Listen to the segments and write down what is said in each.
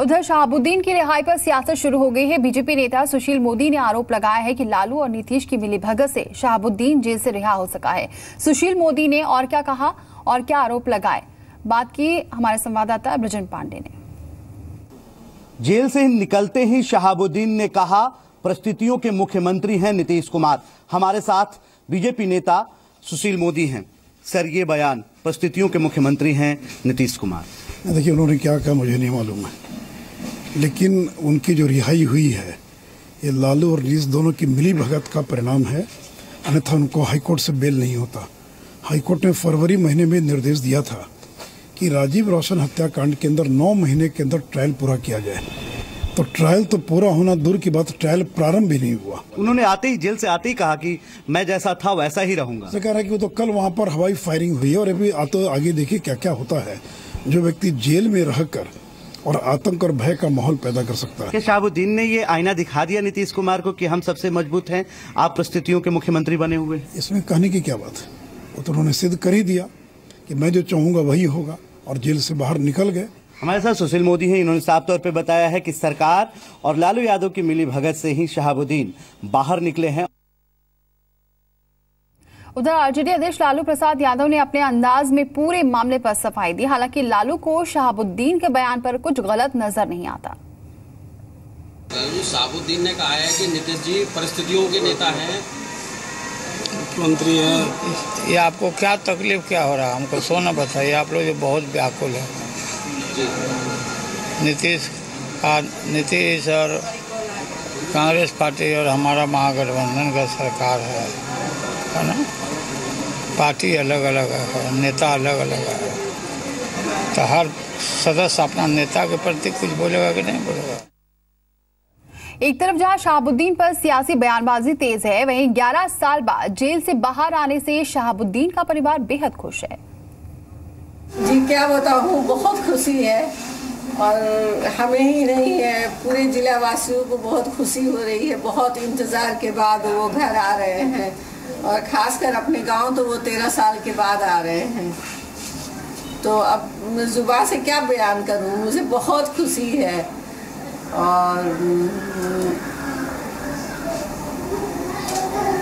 उधर शहाबुद्दीन की रिहाई पर सियासत शुरू हो गई है। बीजेपी नेता सुशील मोदी ने आरोप लगाया है कि लालू और नीतीश की मिली भगत से शहाबुद्दीन जेल से रिहा हो सका है। सुशील मोदी ने और क्या कहा और क्या आरोप लगाए? बात की हमारे संवाददाता ब्रजन पांडे ने। जेल से निकलते ही शहाबुद्दीन ने कहा परिस्थितियों के मुख्यमंत्री हैं नीतीश कुमार। हमारे साथ बीजेपी नेता सुशील मोदी हैं। सर ये बयान परिस्थितियों के मुख्यमंत्री हैं नीतीश कुमार। देखिए उन्होंने क्या कहा मुझे नहीं मालूम है। लेकिन उनकी जो रिहाई हुई है ये लालू और नीतीश दोनों की मिली भगत का परिणाम है। अन्यथा उनको हाईकोर्ट से बेल नहीं होता। हाईकोर्ट ने फरवरी महीने में निर्देश दिया था कि राजीव रोशन हत्याकांड के अंदर नौ महीने के अंदर ट्रायल पूरा किया जाए। तो ट्रायल तो पूरा होना दूर की बात ट्रायल प्रारंभ भी नहीं हुआ। उन्होंने आते ही जेल से आते ही कहा कि मैं जैसा था वैसा ही रहूँगा। कह रहा है कि वो तो कल वहाँ पर हवाई फायरिंग हुई है और अभी आते आगे देखिए क्या क्या होता है। जो व्यक्ति जेल में रहकर और आतंक और भय का माहौल पैदा कर सकता है। कि शहाबुद्दीन ने ये आईना दिखा दिया नीतीश कुमार को कि हम सबसे मज़बूत हैं आप परिस्थितियों के मुख्यमंत्री बने हुए। इसमें कहने की क्या बात है? वो तो उन्होंने सिद्ध कर ही दिया कि मैं जो चाहूँगा वही होगा और जेल से बाहर निकल गए। हमारे साथ सुशील मोदी हैं इन्होंने साफ़ तौर पर बताया है कि सरकार और लालू यादव की मिली भगत से ही शहाबुद्दीन बाहर निकले हैं। उधर आरजेडी अध्यक्ष लालू प्रसाद यादव ने अपने अंदाज में पूरे मामले पर सफ़ाई दी हालाँकि लालू को शहाबुद्दीन के बयान पर कुछ गलत नज़र नहीं आता। लालू साबुद्दीन ने कहा है कि नीतीश जी परिस्थितियों के नेता हैं। मुख्यमंत्री हैं। ये आपको क्या तकलीफ़ क्या हो रहा है? हमको सोना बताइए आप लोग ये बहुत व्याकुल है। नीतीश का नीतीश और कांग्रेस पार्टी और हमारा महागठबंधन का सरकार है। है ना? पार्टी अलग अलग है नेता अलग अलग है। तो हर सदस्य अपना नेता के प्रति कुछ बोलेगा कि नहीं बोलेगा? एक तरफ़ जहाँ शहाबुद्दीन पर सियासी बयानबाजी तेज है वहीं 11 साल बाद जेल से बाहर आने से शहाबुद्दीन का परिवार बेहद खुश है। जी क्या बताऊँ? बहुत खुशी है और हमें ही नहीं है। पूरे जिला वासियों को बहुत खुशी हो रही है। बहुत इंतज़ार के बाद वो घर आ रहे हैं। और खासकर अपने गाँव तो वो तेरह साल के बाद आ रहे हैं। तो अब जुबा से क्या बयान करूँ? मुझे बहुत खुशी है। और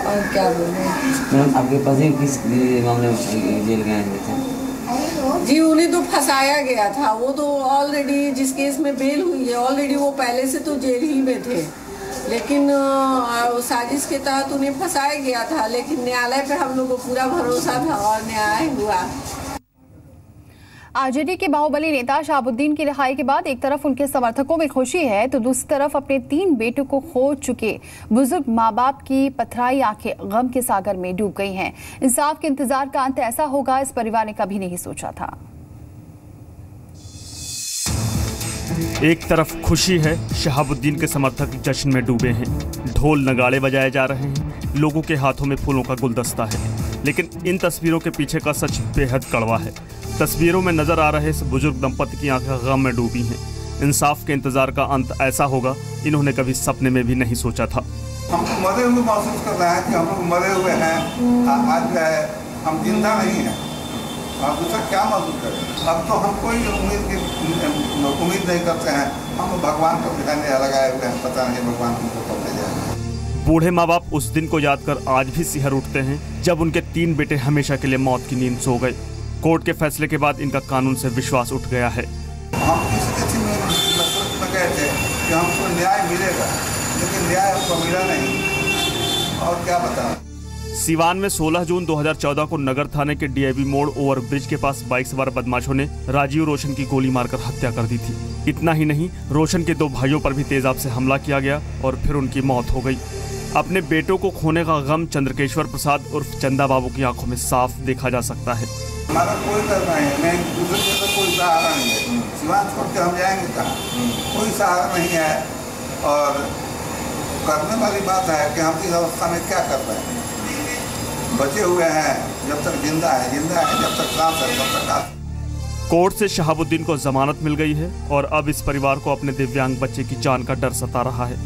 और क्या बोले? मैडम आपके पति किस मामले में जेल गए थे? जी उन्हें तो फंसाया गया था। वो तो ऑलरेडी जिस केस में बेल हुई है ऑलरेडी वो पहले से तो जेल ही में थे। लेकिन साजिश के तहत उन्हें फंसाया गया था, लेकिन न्यायालय पे हम लोग को पूरा भरोसा था और न्याय हुआ। आरजेडी के बाहुबली नेता शाहबुद्दीन की रिहाई के बाद एक तरफ़ उनके समर्थकों में खुशी है तो दूसरी तरफ़ अपने तीन बेटों को खो चुके बुज़ुर्ग माँ बाप की पथराई आँखें गम के सागर में डूब गई हैं। इंसाफ के इंतज़ार का अंत ऐसा होगा, इस परिवार ने कभी नहीं सोचा था। एक तरफ़ खुशी है, शहाबुद्दीन के समर्थक जश्न में डूबे हैं। ढोल नगाड़े बजाए जा रहे हैं। लोगों के हाथों में फूलों का गुलदस्ता है। लेकिन इन तस्वीरों के पीछे का सच बेहद कड़वा है। तस्वीरों में नज़र आ रहे इस बुज़ुर्ग दंपति की आँखें गम में डूबी हैं। इंसाफ के इंतज़ार का अंत ऐसा होगा, इन्होंने कभी सपने में भी नहीं सोचा था। मरे हुए महसूस कर रहा है कि हम लोग मरे हुए हैं। आज है हम ज़िंदा नहीं हैं। आप दूसरा क्या महसूस करें? अब तो हम कोई उम्मीद की उम्मीद नहीं करते हैं। हम भगवान को दिखाने लगाए हुए हैं। पता नहीं भगवान हमको कब ले जाए बूढ़े माँ बाप उस दिन को याद कर आज भी सिहर उठते हैं जब उनके तीन बेटे हमेशा के लिए मौत की नींद सो गए। कोर्ट के फैसले के बाद इनका कानून से विश्वास उठ गया है। हम इस स्थिति में में गए थे कि हमको न्याय मिलेगा लेकिन न्याय हमको मिला नहीं। और क्या बताएँ सिवान में 16 जून 2014 को नगर थाने के डीआईबी मोड़ ओवर ब्रिज के पास बाइक सवार बदमाशों ने राजीव रोशन की गोली मारकर हत्या कर दी थी। इतना ही नहीं, रोशन के दो भाइयों पर भी तेजाब से हमला किया गया और फिर उनकी मौत हो गई। अपने बेटों को खोने का गम चंद्रकेश्वर प्रसाद उर्फ़ चंदा बाबू की आँखों में साफ़ देखा जा सकता है। हमारा कोई है, मैं दूसरे जगह कोई सहारा नहीं है। सिवान छोड़ के हम जाएँगे कहाँ? कोई सहारा नहीं है और करने वाली बात है कि हम इस अवस्था में क्या कर रहे हैं। बचे हुए हैं, जब तक ज़िंदा है ज़िंदा है, जब तक सांस है तब तक कोर्ट से शहाबुद्दीन को जमानत मिल गई है और अब इस परिवार को अपने दिव्यांग बच्चे की जान का डर सता रहा है।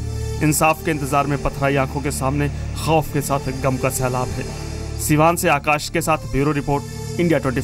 इंसाफ के इंतज़ार में पथराई आँखों के सामने खौफ के साथ गम का सैलाब है। सिवान से आकाश के साथ ब्यूरो रिपोर्ट, इंडिया ट्वेंटी